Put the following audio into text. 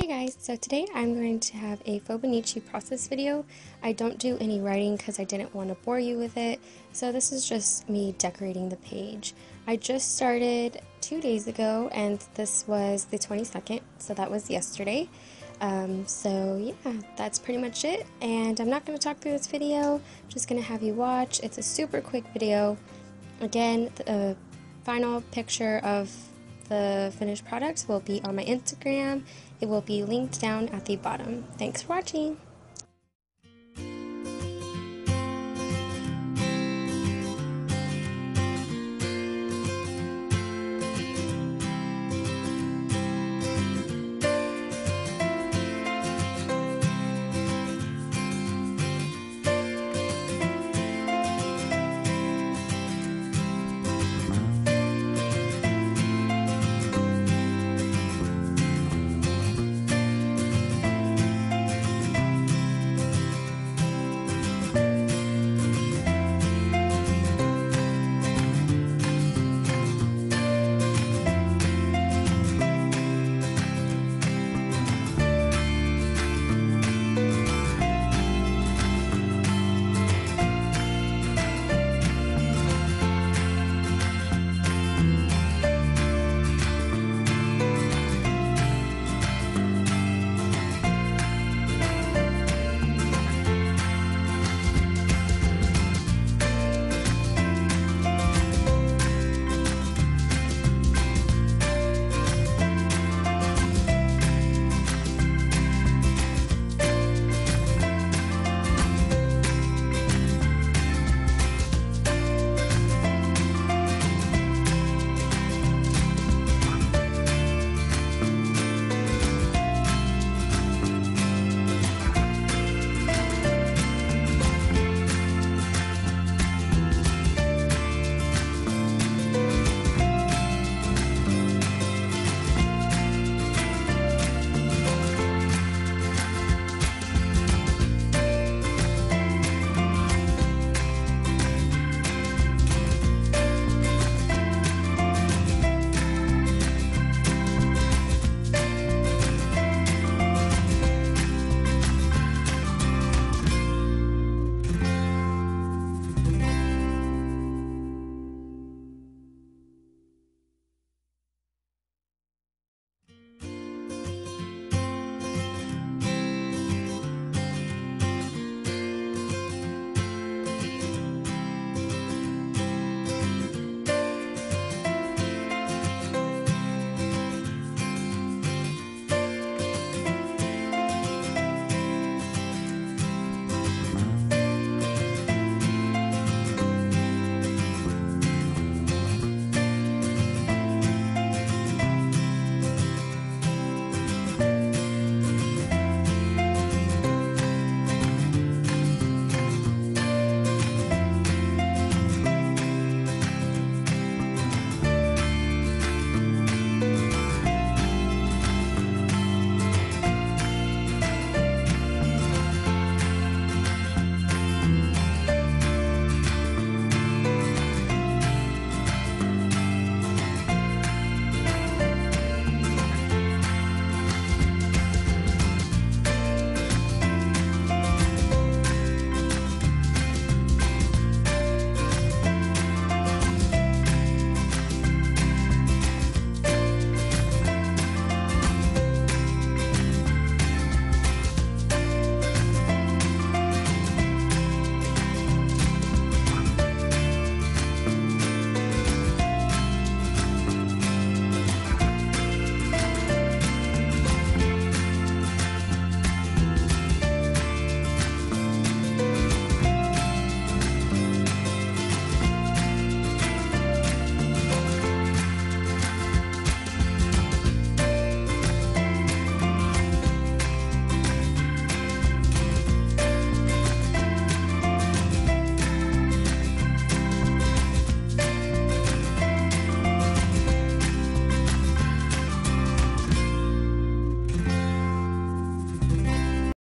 Hey guys, so today I'm going to have a Fauxbonichi process video. I don't do any writing because I didn't want to bore you with it, so this is just me decorating the page. I just started two days ago and this was the 22nd, so that was yesterday. Um, so yeah, that's pretty much it, and I'm not going to talk through this video, I'm just going to have you watch. It's a super quick video. Again, the final picture of the finished products will be on my Instagram. It will be linked down at the bottom. Thanks for watching!